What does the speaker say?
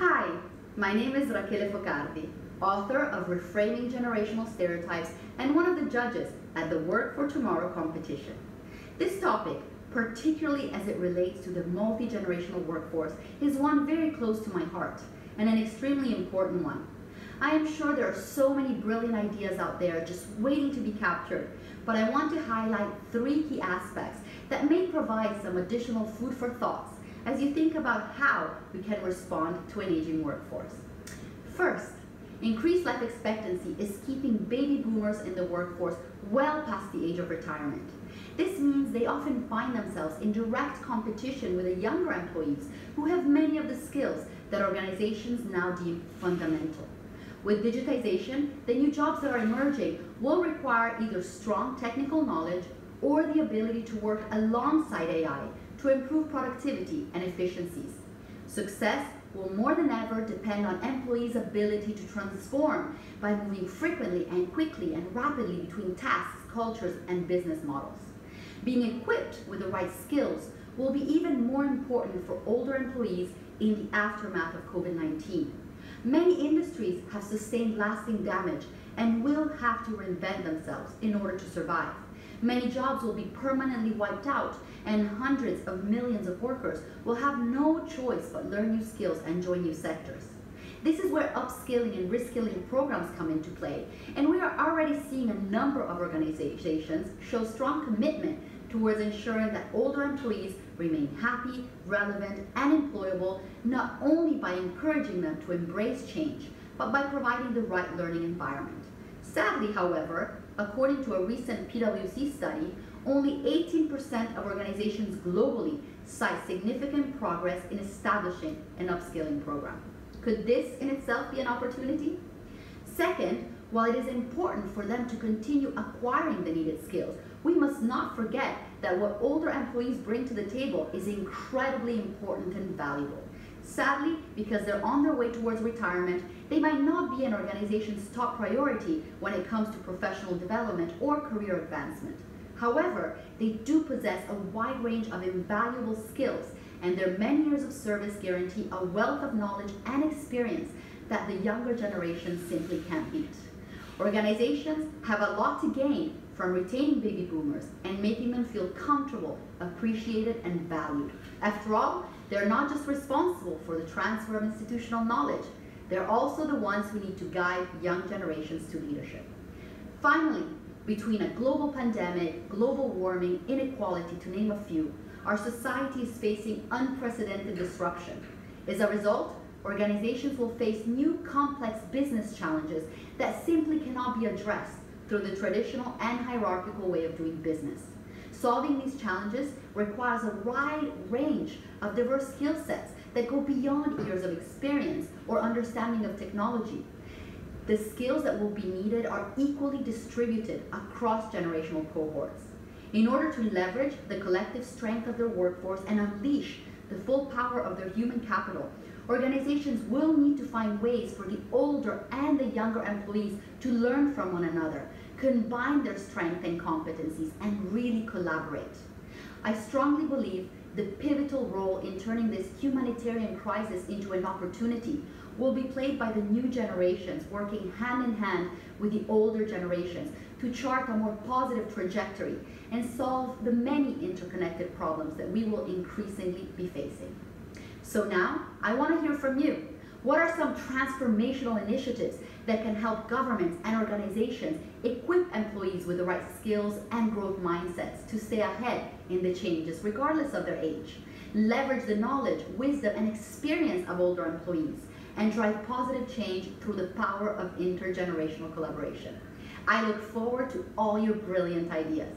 Hi, my name is Rachele Focardi, author of Reframing Generational Stereotypes and one of the judges at the Work for Tomorrow competition. This topic, particularly as it relates to the multi-generational workforce, is one very close to my heart and an extremely important one. I am sure there are so many brilliant ideas out there just waiting to be captured, but I want to highlight three key aspects that may provide some additional food for thoughts as you think about how we can respond to an aging workforce. First, increased life expectancy is keeping baby boomers in the workforce well past the age of retirement. This means they often find themselves in direct competition with the younger employees who have many of the skills that organizations now deem fundamental. With digitization, the new jobs that are emerging will require either strong technical knowledge or the ability to work alongside AI to improve productivity and efficiencies. Success will more than ever depend on employees' ability to transform by moving frequently and quickly and rapidly between tasks, cultures, and business models. Being equipped with the right skills will be even more important for older employees in the aftermath of COVID-19. Many industries have sustained lasting damage and will have to reinvent themselves in order to survive. Many jobs will be permanently wiped out and hundreds of millions of workers will have no choice but learn new skills and join new sectors. This is where upskilling and reskilling programs come into play, and we are already seeing a number of organizations show strong commitment towards ensuring that older employees remain happy, relevant, and employable, not only by encouraging them to embrace change, but by providing the right learning environment. Sadly, however, according to a recent PwC study, only 18% of organizations globally cite significant progress in establishing an upskilling program. Could this in itself be an opportunity? Second, while it is important for them to continue acquiring the needed skills, we must not forget that what older employees bring to the table is incredibly important and valuable. Sadly, because they're on their way towards retirement, they might not be an organization's top priority when it comes to professional development or career advancement. However, they do possess a wide range of invaluable skills and their many years of service guarantee a wealth of knowledge and experience that the younger generation simply can't beat. Organizations have a lot to gain from retaining baby boomers and making them feel comfortable, appreciated, and valued. After all, they're not just responsible for the transfer of institutional knowledge, they're also the ones who need to guide young generations to leadership. Finally, between a global pandemic, global warming, inequality, to name a few, our society is facing unprecedented disruption. As a result, organizations will face new complex business challenges that simply cannot be addressed through the traditional and hierarchical way of doing business. Solving these challenges requires a wide range of diverse skill sets that go beyond years of experience or understanding of technology. The skills that will be needed are equally distributed across generational cohorts. In order to leverage the collective strength of their workforce and unleash the full power of their human capital, organizations will need to find ways for the older and the younger employees to learn from one another, combine their strengths and competencies, and really collaborate. I strongly believe the pivotal role in turning this humanitarian crisis into an opportunity will be played by the new generations working hand in hand with the older generations to chart a more positive trajectory and solve the many interconnected problems that we will increasingly be facing. So now, I want to hear from you. What are some transformational initiatives that can help governments and organizations equip employees with the right skills and growth mindsets to stay ahead in the changes regardless of their age. Leverage the knowledge, wisdom, and experience of older employees and drive positive change through the power of intergenerational collaboration. I look forward to all your brilliant ideas.